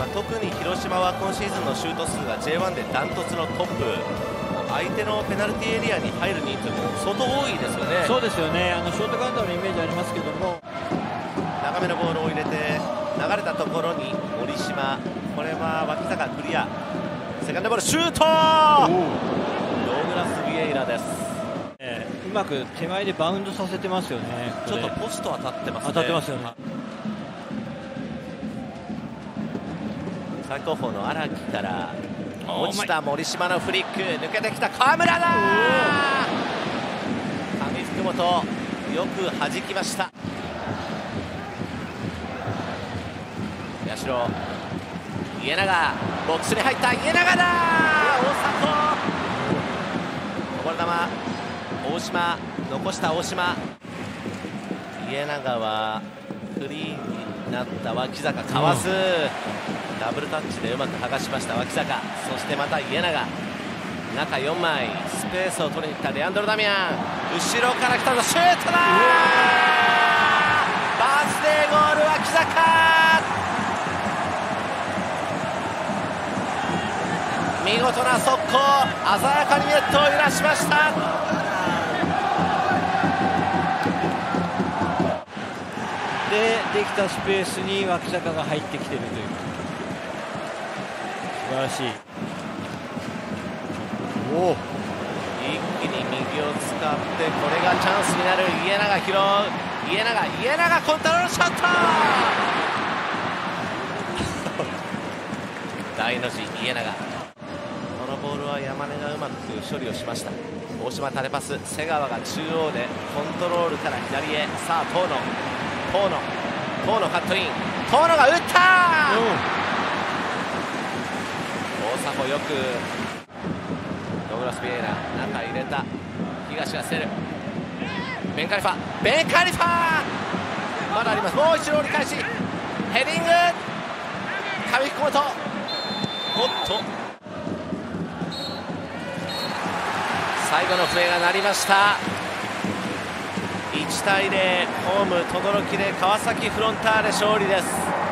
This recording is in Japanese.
まあ、特に広島は今シーズンのシュート数が J1 でダントツのトップ。相手のペナルティーエリアに入る人数も相当多いですよね。そうですよね。あのショートカウンターのイメージありますけども。長めのボールを入れて流れたところに森島。これは脇坂クリア。セカンドボールシュート!ドーグラス・ビエイラです、えー、うまく手前でバウンドさせてますよねちょっとポスト当たってますね。当たってますよね最高峰の荒木から落ちた森島のフリック抜けてきた河村だ上福本よく弾きました。八代家長ボックスに入った家長だ大迫。こぼれ球大島残した大島。家長はフリーになった脇坂かわす、ダブルタッチでうまく剥がしました脇坂。そしてまた家長。中4枚。スペースを取りに行ったレアンドロ・ダミアン。後ろから来たぞシュートだバースデーゴール脇坂!見事な速攻鮮やかにネットを揺らしました。でできたスペースに脇坂が入ってきているという。素晴らしい。お一気に右を使ってこれがチャンスになる。家長拾う家長家長コントロールショット。大の字家長。このボールは山根がうまく処理をしました。大島縦パス。瀬川が中央でコントロールから左へ。さあ遠野遠野。遠野カットイン。遠野が打った、大迫よく。ドグラス・ビエイラ中入れた。東が競る。ベンカリファベンカリファまだあります。もう一度折り返し。ヘディング。上福本おっと。最後の笛が鳴りました1対0ホーム轟で川崎フロンターレ勝利です。